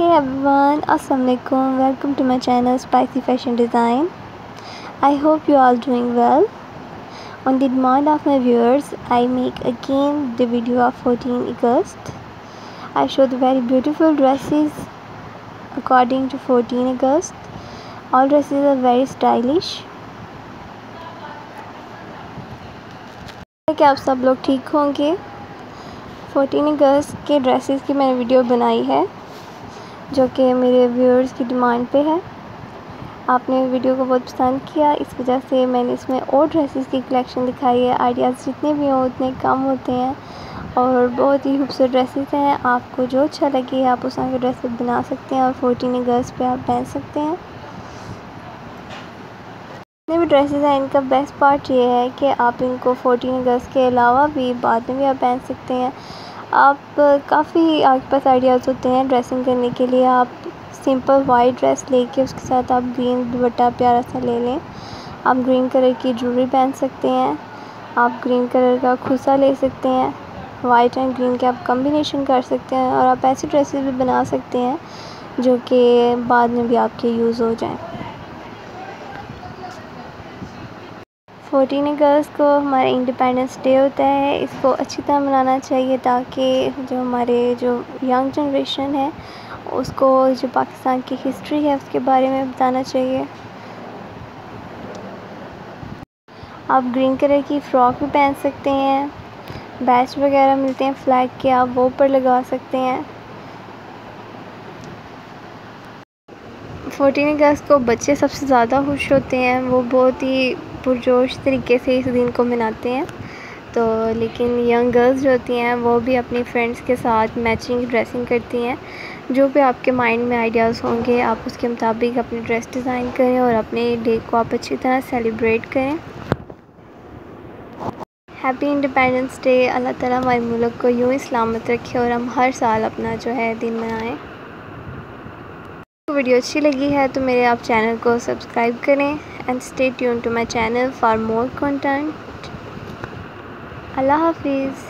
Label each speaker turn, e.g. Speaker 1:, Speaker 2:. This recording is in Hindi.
Speaker 1: है एवरीवन अस्सलाम वालेकुम welcome to my channel spicy fashion design I hope you are doing well on the demand of my viewers I make again the video of fourteen August I show the very beautiful dresses according to fourteen August all dresses are very stylish आप सब लोग ठीक होंगे? फोर्टीन अगस्त के ड्रेसेस की मैंने वीडियो बनाई है। जो कि मेरे व्यूअर्स की डिमांड पे है। आपने वीडियो को बहुत पसंद किया, इस वजह से मैंने इसमें और ड्रेसेस की कलेक्शन दिखाई है। आइडियाज़ जितने भी हों, उतने कम होते हैं और बहुत ही खूबसूरत ड्रेसेस हैं। आपको जो अच्छा लगे, आप उस तरह के ड्रेसेस बना सकते हैं और फोर्टीन अगस्त पे आप पहन सकते हैं। जितने भी ड्रेसेस हैं, इनका बेस्ट पार्ट ये है कि आप इनको फोर्टीन अगस्त के अलावा भी बाद में भी आप पहन सकते हैं। आप काफ़ी आपके पास आइडियाज़ होते हैं ड्रेसिंग करने के लिए। आप सिंपल वाइट ड्रेस लेके उसके साथ आप ग्रीन दुपट्टा प्यारा सा ले लें। आप ग्रीन कलर की ज्वेलरी पहन सकते हैं। आप ग्रीन कलर का खुसा ले सकते हैं। वाइट एंड ग्रीन के आप कम्बिनेशन कर सकते हैं और आप ऐसी ड्रेसेस भी बना सकते हैं जो कि बाद में भी आपके यूज़ हो जाएँ। फोर्टीन अगस्त को हमारा इंडिपेंडेंस डे होता है। इसको अच्छी तरह मनाना चाहिए ताकि जो हमारे जो यंग जनरेशन है, उसको जो पाकिस्तान की हिस्ट्री है, उसके बारे में बताना चाहिए। आप ग्रीन कलर की फ़्रॉक भी पहन सकते हैं। बैच वगैरह मिलते हैं फ्लैग के आप वो पर लगा सकते हैं। फोर्टीन अगस्त को बच्चे सबसे ज़्यादा खुश होते हैं। वो बहुत ही पुरजोश तरीके से इस दिन को मनाते हैं। तो लेकिन यंग गर्ल्स जो होती हैं, वो भी अपनी फ्रेंड्स के साथ मैचिंग, ड्रेसिंग करती हैं। जो भी आपके माइंड में आइडियाज़ होंगे, आप उसके मुताबिक अपनी ड्रेस डिज़ाइन करें और अपने डे को आप अच्छी तरह सेलिब्रेट करें। Happy independence day. अल्लाह ताला हमारे मुल्क को यूँ सलामत रखे और हम हर साल अपना जो है दिन मनाएँ। वीडियो अच्छी लगी है तो मेरे आप चैनल को सब्सक्राइब करें। and stay tuned to my channel for more content. Allah Hafiz.